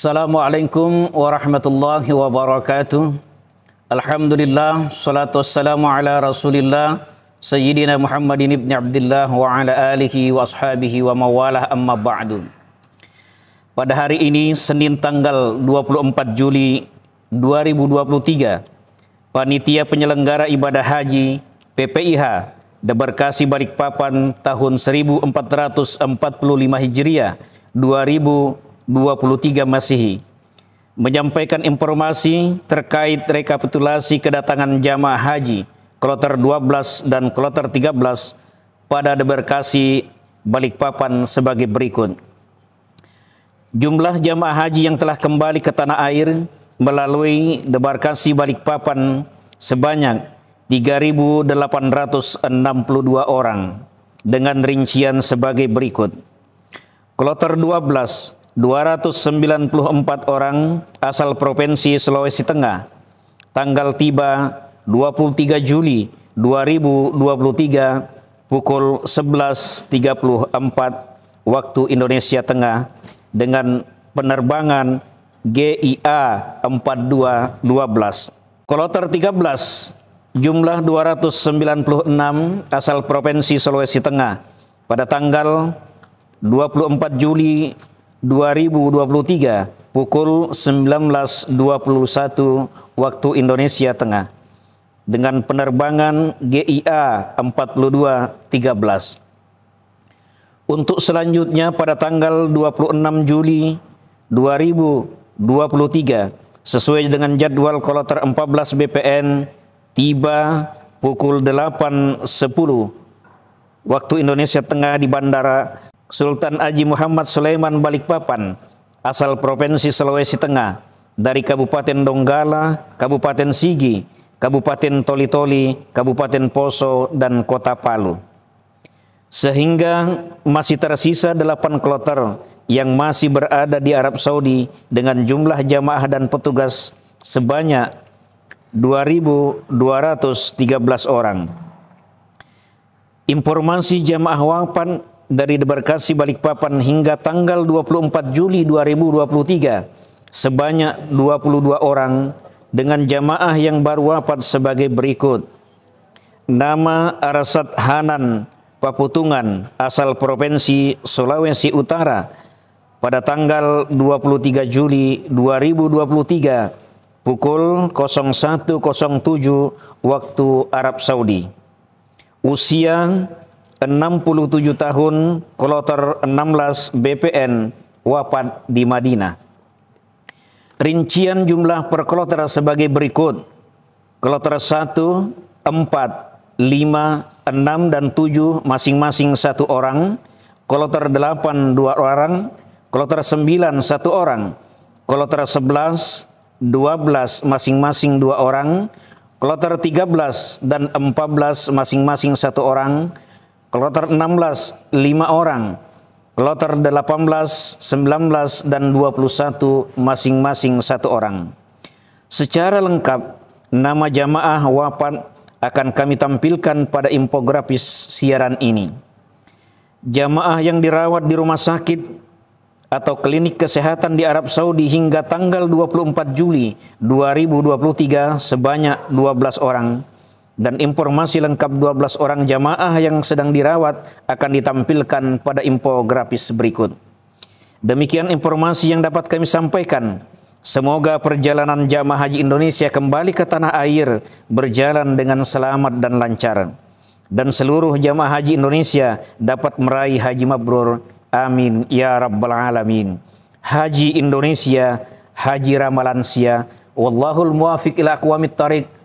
Assalamualaikum warahmatullahi wabarakatuh. Alhamdulillah, salatu wassalamu ala rasulillah Sayyidina Muhammadin ibn Abdullah wa ala alihi wa ashabihi wa mawalah amma ba'du. Pada hari ini Senin tanggal 24 Juli 2023, Panitia Penyelenggara Ibadah Haji PPIH Debarkasi Balikpapan tahun 1445 Hijriah 2000 23 Masehi menyampaikan informasi terkait rekapitulasi kedatangan jamaah haji kloter 12 dan kloter 13 pada debarkasi Balikpapan sebagai berikut. Jumlah jamaah haji yang telah kembali ke tanah air melalui debarkasi Balikpapan sebanyak 3.862 orang dengan rincian sebagai berikut. Kloter 12 294 orang asal Provinsi Sulawesi Tengah tanggal tiba 23 Juli 2023 pukul 11.34 waktu Indonesia Tengah dengan penerbangan GIA 4212. Kloter 13 jumlah 296 asal Provinsi Sulawesi Tengah pada tanggal 24 Juli 2023 pukul 19.21 waktu Indonesia Tengah dengan penerbangan GIA 4213. Untuk selanjutnya pada tanggal 26 Juli 2023 sesuai dengan jadwal kloter 14 BPN tiba pukul 8.10 waktu Indonesia Tengah di Bandara Sultan Haji Muhammad Sulaiman Balikpapan, asal Provinsi Sulawesi Tengah, dari Kabupaten Donggala, Kabupaten Sigi, Kabupaten Toli-Toli, Kabupaten Poso, dan Kota Palu. Sehingga masih tersisa delapan kloter yang masih berada di Arab Saudi dengan jumlah jamaah dan petugas sebanyak 2.213 orang. Informasi jamaah wafat dari Debarkasi Balikpapan hingga tanggal 24 Juli 2023 sebanyak 22 orang dengan jamaah yang baru wafat sebagai berikut. Nama Arasat Hanan Paputungan asal Provinsi Sulawesi Utara pada tanggal 23 Juli 2023 pukul 01.07 waktu Arab Saudi. Usia 67 tahun, kloter 16 BPN, wafat di Madinah. Rincian jumlah per kloter sebagai berikut. Kloter 1, 4, 5, 6, dan 7 masing-masing satu orang. Kloter 8, dua orang. Kloter 9, satu orang. Kloter 11, 12 masing-masing dua orang. Kloter 13 dan 14 masing-masing satu orang kloter 16 5 orang, kloter 18, 19 dan 21 masing-masing satu orang. Secara lengkap nama jamaah wafat akan kami tampilkan pada infografis siaran ini. Jamaah yang dirawat di rumah sakit atau klinik kesehatan di Arab Saudi hingga tanggal 24 Juli 2023 sebanyak 12 orang dan informasi lengkap 12 orang jamaah yang sedang dirawat akan ditampilkan pada infografis berikut. Demikian informasi yang dapat kami sampaikan. Semoga perjalanan jamaah haji Indonesia kembali ke tanah air berjalan dengan selamat dan lancar. Dan seluruh jamaah haji Indonesia dapat meraih haji mabrur. Amin ya rabbal alamin. Haji Indonesia, haji ramalansia. Wallahul muwafiq ila aqwamit tariq.